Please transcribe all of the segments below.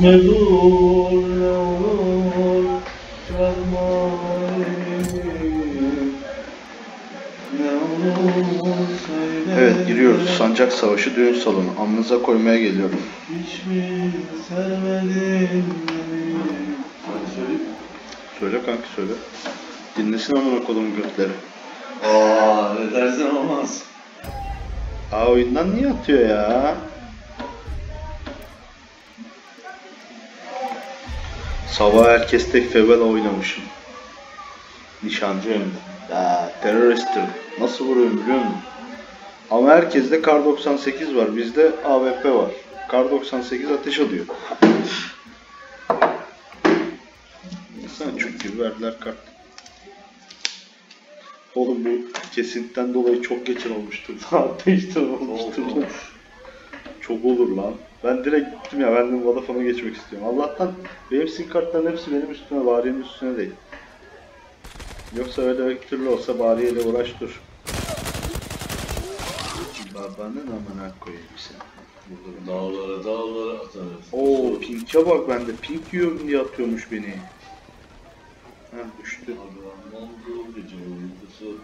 Ne olur Ne olur Evet giriyoruz. Sancak Savaşı düğün salonu. Amınıza koymaya geliyorum. Hiç mi sevmedin beni Hadi söyleyeyim Söyle kanka söyle. Dinlesin amına kolumun götleri. Aa ne dersen olmaz Aa oyundan niye atıyor ya? Sabah herkes tek fevela oynamışım. Nişancı hem de. Ya teröristtir. Nasıl vuruyorum biliyor musun? Ama herkeste kar 98 var. Bizde AWP var. Kar 98 ateş alıyor. Sana çok gibi verdiler kart. Oğlum bu kesintiden dolayı çok geçen olmuştur. Saat 5'te olmuştur. Olmuş. Çok olur lan. Ben direkt gittim ya ben de Vodafone'a geçmek istiyorum. Allah'tan benim sim kartların hepsi benim üstüme, Bariye'nin üstüne değil. Yoksa öyle bir türlü olsa Bariye'yle uğraş dur. Babanın amına koyayım sen. Bulurum. Dağlara dağlara atarız Oo Pink'e bak bende. Pink yiyorum diye atıyormuş beni. Heh düştü. Adam oldu gece uykusu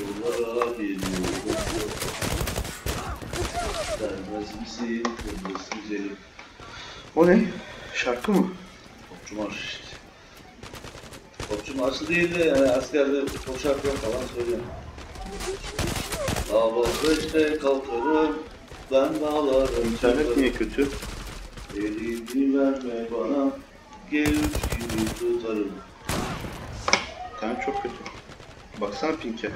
Yollara geliyor Misin kırmızı güzelim O ne? Şarkı mı? Topçu marşı işte Topçu marşı değil de yani askerde koşarken falan söylüyor Dağ işte kalkarım ben dağlarım İnternet niye kötü? Elini verme bana Gel gibi tutarım Tamam çok kötü. Baksana Pink'e.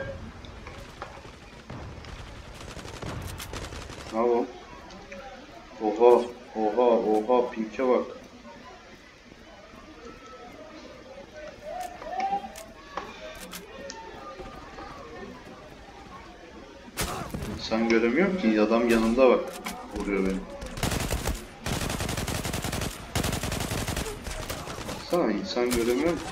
Yapalım? Oha, oha, oha Pink'e bak. İnsan göremiyorum ki adam yanımda bak. Vuruyor beni. Baksana insan göremiyorum ki.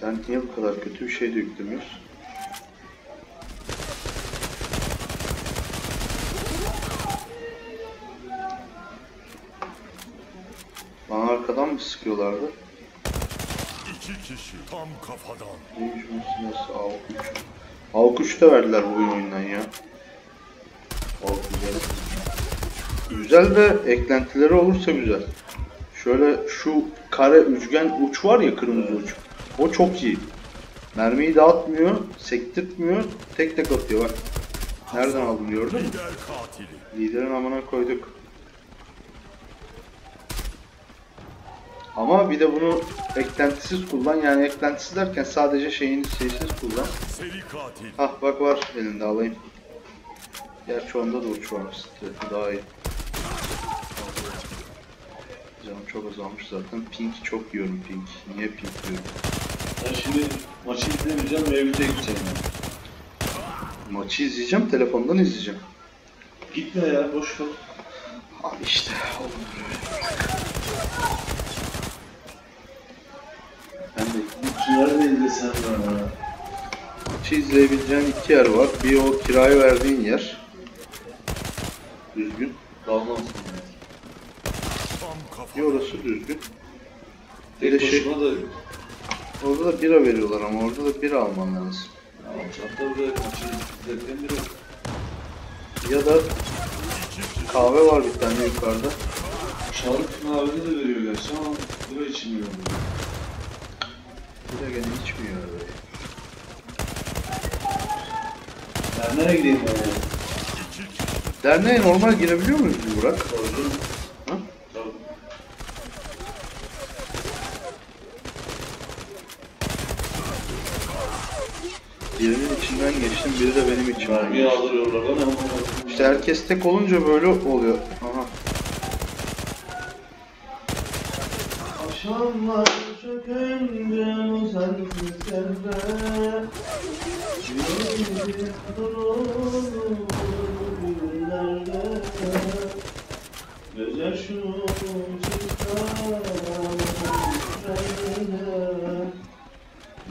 Sen niye bu kadar kötü bir şey de yüklemiyorsun? Bana arkadan mı sıkıyorlardı? İki kişi tam kafadan. Neymiş bu nasıl AUK 3? AUK 3 de verdiler bugün oyundan ya. AUK güzel. Güzel de eklentileri olursa güzel. Şöyle şu kare üçgen uç var ya kırmızı uç. O çok iyi. Mermiyi dağıtmıyor, sektirtmiyor, tek tek atıyor bak. Nereden aldım gördün mü? Liderin amına koyduk. Ama bir de bunu eklentisiz kullan. Yani eklentisiz derken sadece şeyini şeysiz kullan. Hah bak var elinde alayım. Gerçi onda da uç varmış. Strati daha iyi. Canım çok azalmış zaten. Pink çok yiyorum pink. Niye pink yiyorum? Ben şimdi maçı izlemeyeceğim evde gideceğim yani. Maçı izleyeceğim, telefondan izleyeceğim. Gitme ya boş kal Abi işte olur Ben de Maçı nerede izlesem ben ya Maçı izleyebileceğin iki yer var. Bir o kiraya verdiğin yer. Düzgün. Dalmaz Tam Bir orası düzgün. Bir Tek de şey, başıma da orada da bira veriyorlar ama orada da bira alman lazım. Ya çanta buraya maçı izlerken biri Ya da kahve var bir tane yukarıda. Şarkı kahvede de veriyor gerçi ama bira içmiyor. Bira gene içmiyor. Ben nereye gideyim ben ya? Derneğe normal girebiliyor muyuz Burak? Tabii canım. Ha? Tabii. Birinin içinden geçtim, biri de benim içimden Mermiyi geçti. aldırıyorlar bana ama İşte herkes tek olunca böyle oluyor. Aha. Akşamlar çökünce o sensiz evde Yüreğim durur ellerde Gözyaşım çıkar yüreğine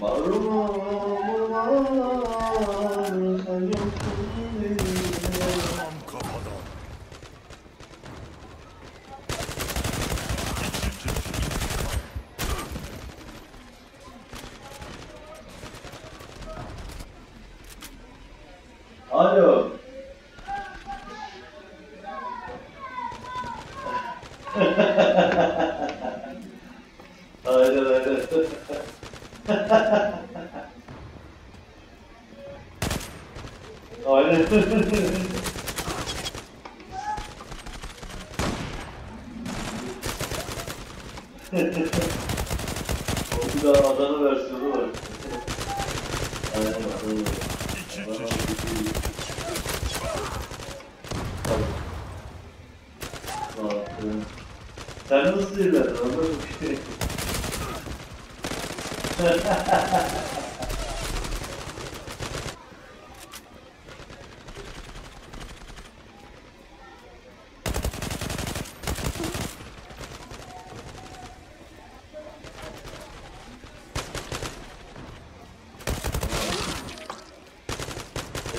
Marmar sen yoksun benimle Tam kafadan. İki kişi. Alo. aynen aynen. aynen. o bir daha Adana versiyonu var. aynen Adana. İki Adana kişi. Sen nasıl zehirlendin anladın mı?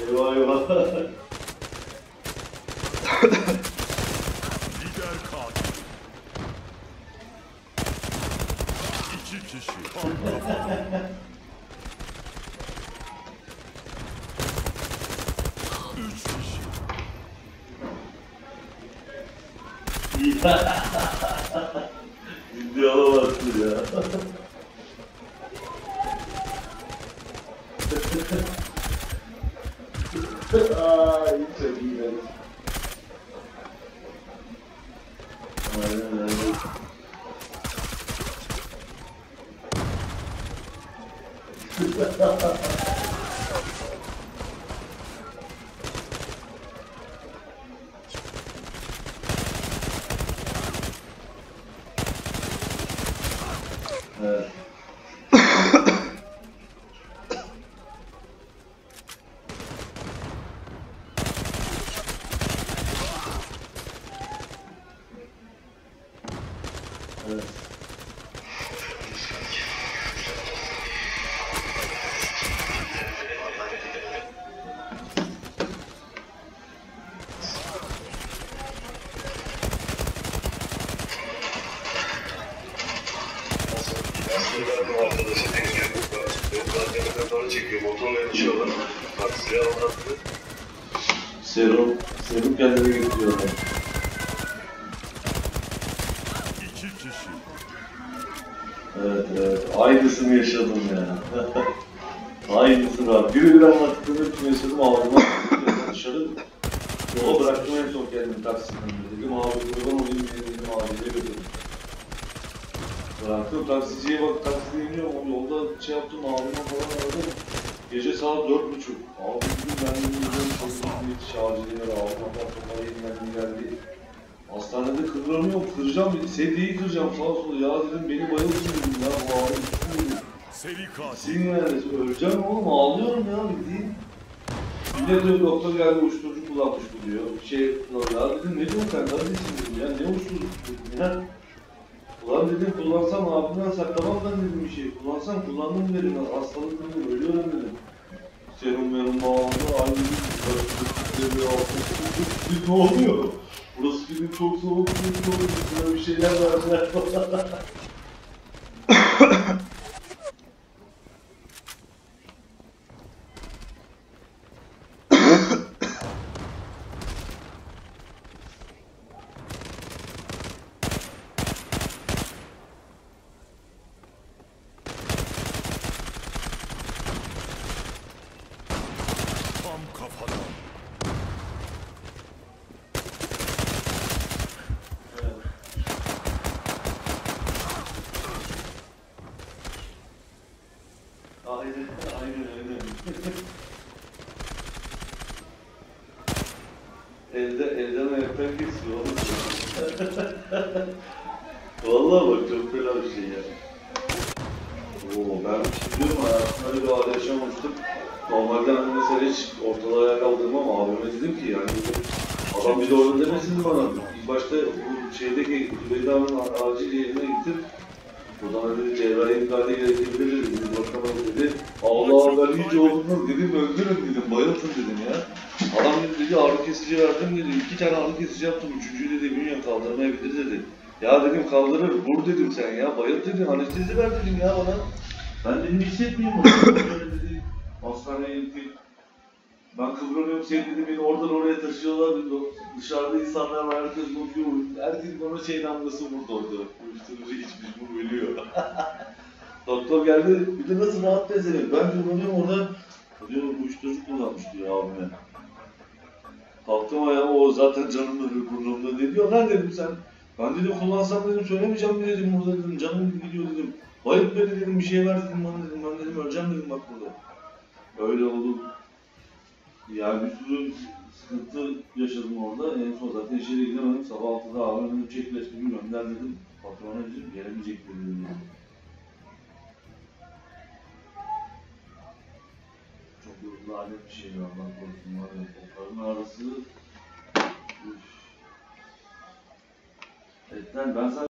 Eyvah eyvah. Lider katil. İki kişi. Tam kafadan. Üç kişi. Ciddi ya. Ay çok iyi ben. Aynen aynen. Evet. Çekiyor. Motorla yanaşıyorlar. Taksiye anlattı. Serum, serum kendine getiriyorlar. İki kişi. Evet evet. Aynısını yaşadım ya. Aynısını abi. Bir bir anlattığını hepsini yaşadım. Ağzıma dışarı. Yola bıraktım en son kendimi taksiden. Dedim abi kurban olayım dedim abiye götürdüm. Bıraktım taksiciye bak takside iniyorum. O yolda şey yaptım abime falan aradım. Gece saat dört buçuk. Abi dedim ben de. Çocuk yetiş acilleri abime bak kafayı elimden geldi. Hastanede kıvranıyorum, kıracağım, sedyeyi kıracağım sağa sola. Ya dedim beni bayılsın dedim ya bu katil. Sin yani, öleceğim oğlum ağlıyorum ya bildiğin. Bir de diyor doktor geldi uyuşturucu kullanmış bu diyor. Bir şey ya dedim ne diyorsun sen neredesin dedim ya ne uyuşturucu dedim ya. Ulan dedim kullansam abimden saklamam ben dedim bir şey. Kullansam kullandım dedim hastalık dedim ölüyorum dedim. Serum merum bağlandı aynı bir ne oluyor? Burası dedim çok soğuk bir. Böyle bir şeyler verdiler falan. Tam kafadan. Aynen, aynen aynen. Elde, elden ayaktan kesiyor oğlum. Vallahi bak çok fena bir şey ya. Oo, ben biliyorum hayatımda öyle bir hal yaşamamıştım. Normalde ben mesela hiç ortalığı ayağa kaldırmam abime dedim ki yani Adam bir de orada demesin bana. İlk başta bu şeydeki Zübeyda'nın acil yerine gittim. Buradan dedi cerrahi müdahale gerekebilir dedi. Bakalım dedi. Allah ben hiç oldum dedim öldürün dedim. Bayıltın dedim ya. Adam dedi, dedi ağrı kesici verdim dedi. İki tane ağrı kesici yaptım. Üçüncüyü dedi bünye kaldırmayabilir dedi. Ya dedim kaldırır. Vur dedim sen ya. Bayılt dedim. Anestezi ver dedim ya bana. Ben dedim hissetmiyorum. onu. Böyle dedi. Hastaneye gittik. Ben kıvranıyorum sen dedi beni oradan oraya taşıyorlar. Dışarıda insanlar var herkes bakıyor. Herkes bana şey damgası vurdu orada. Uyuşturucu içmiş bu ölüyor. Doktor geldi bir de nasıl rahat bezelim. Ben kıvranıyorum orada. Diyor uyuşturucu kullanmış diyor abime. Kalktım ayağa o zaten canım ölür burnumda ne diyor lan dedim sen. Ben dedim kullansam dedim söylemeyeceğim dedim burada dedim canım gidiyor dedim. Bayılt beni dedim bir şey ver dedim bana dedim ben dedim öleceğim dedim bak burada. Öyle oldu. Yani bir sürü sıkıntı yaşadım orada. En son zaten içeri gidemedim. Sabah 6'da abi dedim çekleştim gönder dedim. Patrona dedim gelemeyecek dedim. Yani. Çok lanet bir şey Allah korusun var ya. O karın ağrısı. Üf. Etten ben sana